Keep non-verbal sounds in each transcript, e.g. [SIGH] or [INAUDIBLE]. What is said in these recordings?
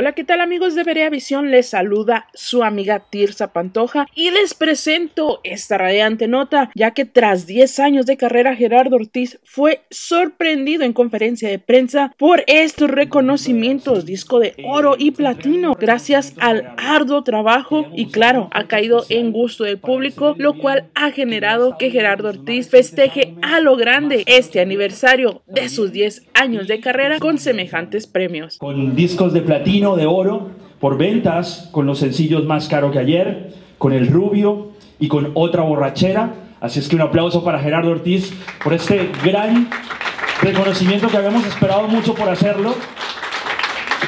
Hola, ¿qué tal amigos de Berea Visión? Les saluda su amiga Tirsa Pantoja y les presento esta radiante nota, ya que tras 10 años de carrera Gerardo Ortiz fue sorprendido en conferencia de prensa por estos reconocimientos, disco de oro y platino, gracias al arduo trabajo y claro, ha caído en gusto del público, lo cual ha generado que Gerardo Ortiz festeje a lo grande este aniversario de sus 10 años de carrera con semejantes premios. Con discos de platino de oro por ventas, con los sencillos más caro que ayer, con El Rubio y con Otra Borrachera. Así es que un aplauso para Gerardo Ortiz por este gran reconocimiento que habíamos esperado mucho por hacerlo.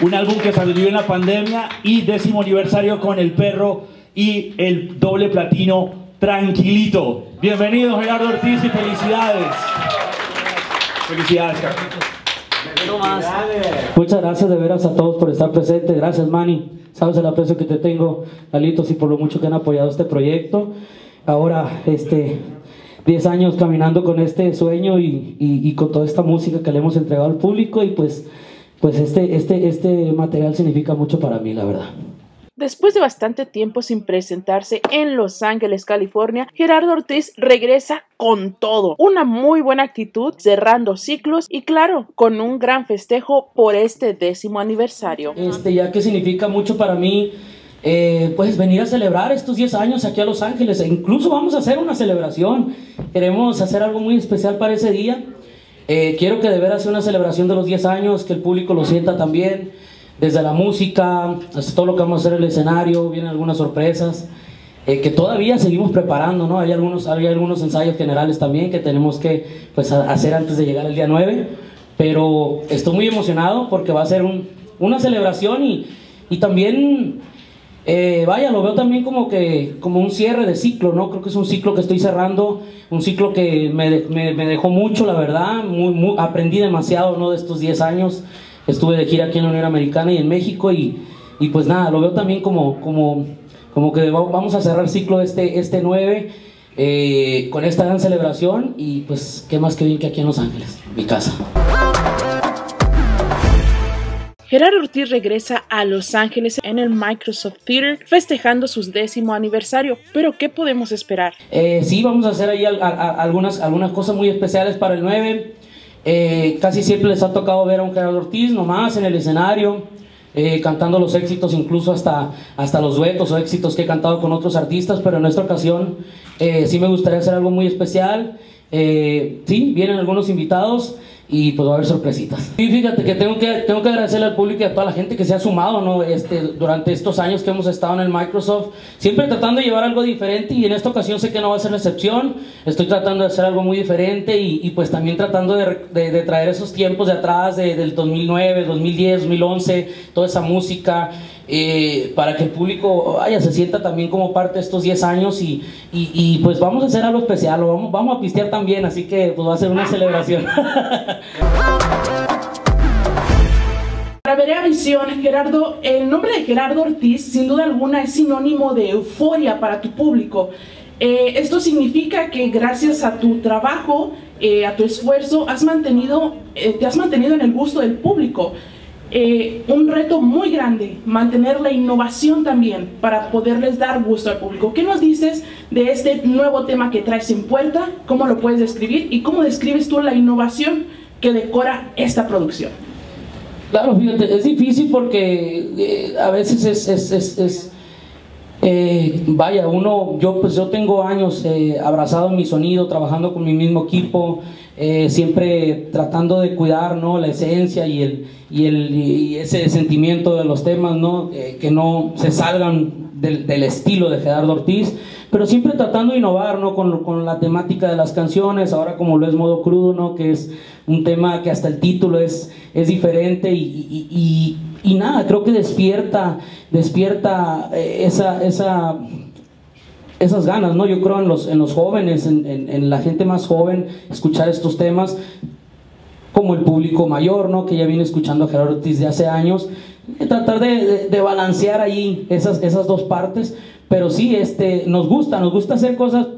Un álbum que salió en la pandemia y décimo aniversario con El Perro y el doble platino Tranquilito. Bienvenido Gerardo Ortiz y felicidades. Felicidades. Muchas gracias de veras a todos por estar presentes. Gracias, Manny. Sabes el aprecio que te tengo, Alitos, y por lo mucho que han apoyado este proyecto. Ahora, este, 10 años caminando con este sueño y, y, con toda esta música que le hemos entregado al público y pues, pues este, este, este material significa mucho para mí, la verdad. Después de bastante tiempo sin presentarse en Los Ángeles, California, Gerardo Ortiz regresa con todo. Una muy buena actitud, cerrando ciclos y claro, con un gran festejo por este décimo aniversario. Este, ya que significa mucho para mí eh, pues venir a celebrar estos 10 años aquí a Los Ángeles. E incluso vamos a hacer una celebración. Queremos hacer algo muy especial para ese día. Eh, quiero que de veras sea una celebración de los 10 años, que el público lo sienta también desde la música hasta todo lo que vamos a hacer en el escenario, vienen algunas sorpresas eh, que todavía seguimos preparando, ¿no? Hay algunos, hay algunos ensayos generales también que tenemos que pues, hacer antes de llegar el día 9, pero estoy muy emocionado porque va a ser un, una celebración y, y también, eh, vaya, lo veo también como, que, como un cierre de ciclo, ¿no? Creo que es un ciclo que estoy cerrando, un ciclo que me, me, me dejó mucho, la verdad, muy, muy, aprendí demasiado, ¿no? De estos 10 años. Estuve de gira aquí en la Unión Americana y en México y, y pues nada, lo veo también como, como, como que vamos a cerrar el ciclo este, este 9 eh, con esta gran celebración y pues qué más que bien que aquí en Los Ángeles, mi casa. Gerardo Ortiz regresa a Los Ángeles en el Microsoft Theater festejando su décimo aniversario. Pero ¿qué podemos esperar? Eh, sí, vamos a hacer ahí algunas, algunas cosas muy especiales para el 9. Eh, casi siempre les ha tocado ver a un Gerardo Ortiz nomás en el escenario, eh, cantando los éxitos, incluso hasta, hasta los duetos o éxitos que he cantado con otros artistas, pero en esta ocasión eh, sí me gustaría hacer algo muy especial. sí, vienen algunos invitados y pues va a haber sorpresitas. Y fíjate que tengo que, tengo que agradecerle al público y a toda la gente que se ha sumado ¿no? este, durante estos años que hemos estado en el Microsoft, siempre tratando de llevar algo diferente y en esta ocasión sé que no va a ser la excepción, estoy tratando de hacer algo muy diferente y, y pues también tratando de, de, traer esos tiempos de atrás, de, del 2009, 2010, 2011, toda esa música. Eh, para que el público vaya, se sienta también como parte de estos 10 años y, y, y, pues vamos a hacer algo especial, vamos, vamos a pistear también, así que pues va a ser una celebración. [LAUGHS] Para Verea Visión, Gerardo, el nombre de Gerardo Ortiz sin duda alguna es sinónimo de euforia para tu público. Eh, esto significa que gracias a tu trabajo, eh, a tu esfuerzo, has mantenido, te has mantenido en el gusto del público. Eh, un reto muy grande, mantener la innovación también para poderles dar gusto al público. ¿Qué nos dices de este nuevo tema que traes en puerta? ¿Cómo lo puedes describir? ¿Y cómo describes tú la innovación que decora esta producción? Claro, fíjate, es difícil porque eh, a veces es, eh, vaya, uno, yo pues yo tengo años abrazado en mi sonido, trabajando con mi mismo equipo, eh, siempre tratando de cuidar ¿no? la esencia y, el, y, el, y ese sentimiento de los temas, ¿no? Eh, que no se salgan del, del, estilo de Gerardo Ortiz, pero siempre tratando de innovar ¿no? con, con, la temática de las canciones, ahora como lo es Modo Crudo, ¿no? que es un tema que hasta el título es, es diferente y, y, y nada, creo que despierta, despierta eh, esa, esa esas ganas, ¿no? Yo creo en los, en los jóvenes, en, en, la gente más joven, escuchar estos temas, como el público mayor, ¿no? Que ya viene escuchando a Gerardo Ortiz de hace años, tratar de, balancear ahí esas, esas dos partes, pero sí, este, nos gusta, nos gusta hacer cosas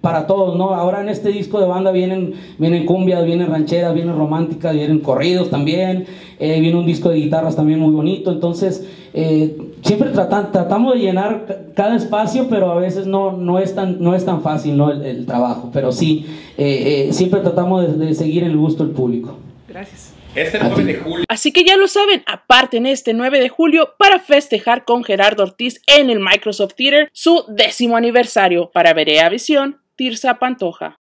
para todos, ¿no? Ahora en este disco de banda vienen, vienen cumbias, vienen rancheras, vienen románticas, vienen corridos también, eh, viene un disco de guitarras también muy bonito, entonces eh, siempre tratamos de llenar cada espacio, pero a veces no, no, es, tan, no es tan fácil ¿no? el, trabajo, pero sí, eh, siempre tratamos de seguir el gusto del público. Gracias. Este 9 de julio. Así que ya lo saben, aparten este 9 de julio para festejar con Gerardo Ortiz en el Microsoft Theater su décimo aniversario. Para Verea Visión, Tirsa Pantoja.